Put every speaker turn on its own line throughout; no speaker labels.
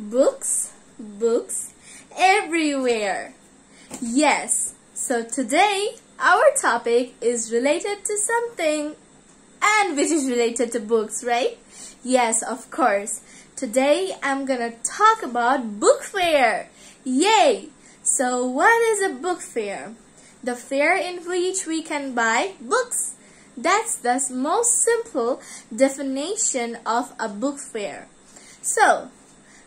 books, books everywhere. Yes, so today our topic is related to something and which is related to books, right? Yes, of course. Today I'm gonna talk about book fair. Yay! So what is a book fair? The fair in which we can buy books. That's the most simple definition of a book fair. So,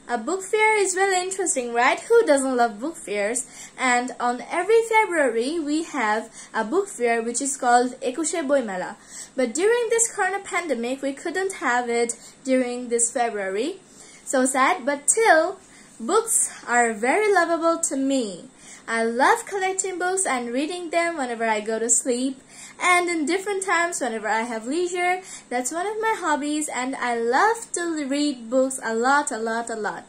a book fair is really interesting, right? Who doesn't love book fairs? And on every February, we have a book fair which is called Ekushe Boimela. But during this corona pandemic, we couldn't have it during this February. So sad, but till books are very lovable to me. I love collecting books and reading them whenever I go to sleep and in different times whenever I have leisure. That's one of my hobbies and I love to read books a lot, a lot, a lot.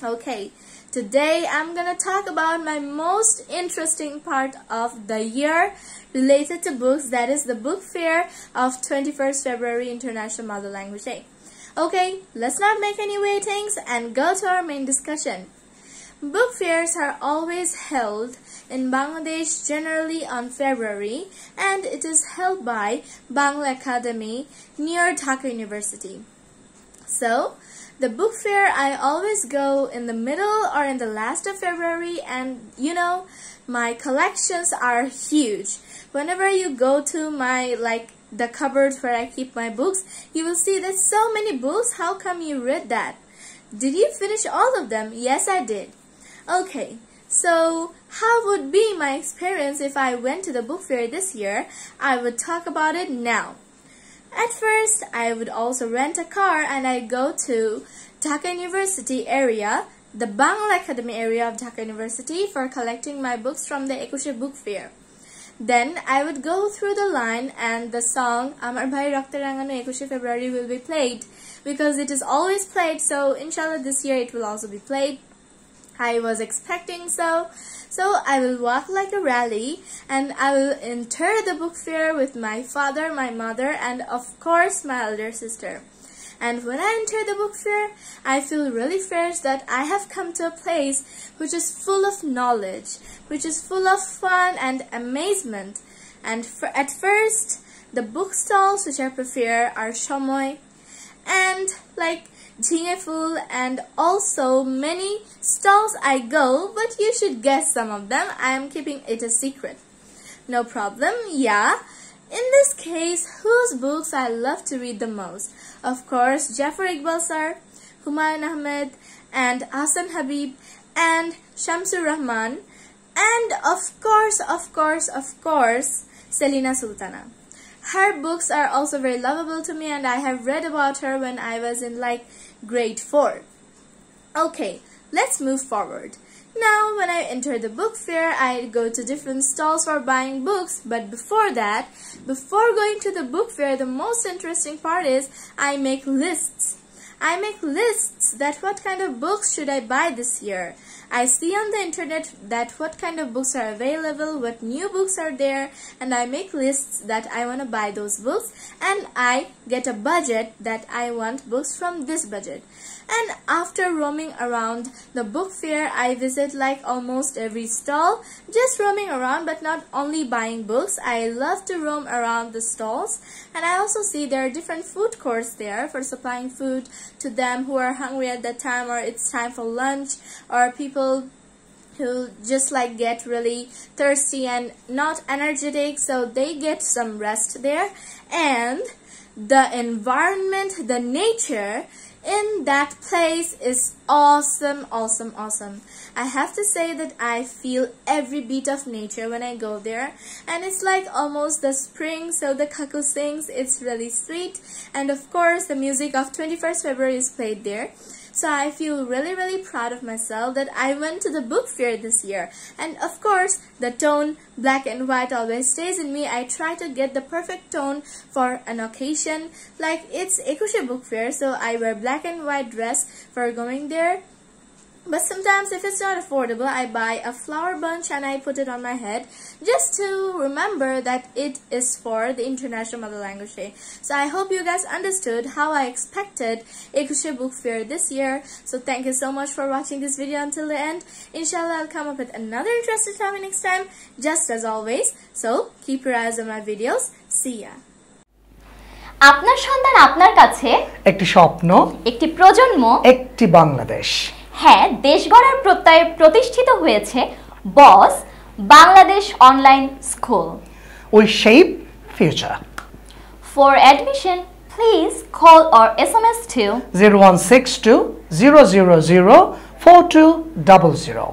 Okay, today I'm gonna talk about my most interesting part of the year related to books, that is the book fair of 21st February International Mother Language Day. Okay, let's not make any waitings and go to our main discussion. Book fairs are always held in Bangladesh generally on February and it is held by Bangla Academy near Dhaka University. So, the book fair I always go in the middle or in the last of February and you know, my collections are huge. Whenever you go to my like the cupboard where I keep my books, you will see that so many books. How come you read that? Did you finish all of them? Yes, I did. Okay, so how would be my experience if I went to the book fair this year? I would talk about it now. At first, I would also rent a car and I go to Dhaka University area, the Bangla Academy area of Dhaka University for collecting my books from the Ekushe Book Fair. Then I would go through the line and the song Amar Bhai Rangano Ekushe February will be played because it is always played so inshallah this year it will also be played. I was expecting so. So I will walk like a rally and I will enter the book fair with my father, my mother and of course my elder sister. And when I enter the book fair, I feel really fresh that I have come to a place which is full of knowledge, which is full of fun and amazement. And for, at first, the book stalls which I prefer are Shomoy and like Jingeful and also many stalls I go, but you should guess some of them. I am keeping it a secret. No problem, yeah. In this case, whose books I love to read the most? Of course, Jafar Iqbal sir, Humayun Ahmed, and Ahsan Habib, and Shamsur Rahman, and of course, of course, of course, Selina Sultana. Her books are also very lovable to me and I have read about her when I was in like grade 4. Okay, let's move forward. Now, when I enter the book fair, I go to different stalls for buying books. But before that, before going to the book fair, the most interesting part is I make lists. I make lists that what kind of books should I buy this year. I see on the internet that what kind of books are available, what new books are there, and I make lists that I want to buy those books, and I get a budget that I want books from this budget. And after roaming around the book fair, I visit like almost every stall, just roaming around but not only buying books. I love to roam around the stalls. And I also see there are different food courts there for supplying food to them who are hungry at that time or it's time for lunch or people who just like get really thirsty and not energetic so they get some rest there. And the environment the nature in that place is awesome, awesome, awesome. I have to say that I feel every beat of nature when I go there. And it's like almost the spring, so the cuckoo sings. It's really sweet. And of course, the music of 21st February is played there. So I feel really, really proud of myself that I went to the book fair this year. And of course, the tone black and white always stays in me. I try to get the perfect tone for an occasion. Like it's Ekushe book fair, so I wear black and white dress for going there. But sometimes if it's not affordable, I buy a flower bunch and I put it on my head just to remember that it is for the International Mother Language Day. So I hope you guys understood how I expected Ekushe Book Fair this year. So thank you so much for watching this video until the end. Inshallah, I'll come up with another interesting topic next time, just as always. So keep your eyes on my videos. See ya.
আপনার সন্তান আপনার কাছে
একটি স্বপ্ন
একটি প্রজন্ম
একটি বাংলাদেশ
হ্যাঁ দেশ গড়ার প্রত্যয়ে প্রতিষ্ঠিত হয়েছে boss Bangladesh online school.
We shape future
for admission please call or S M S two
zero one six two zero zero zero four two double zero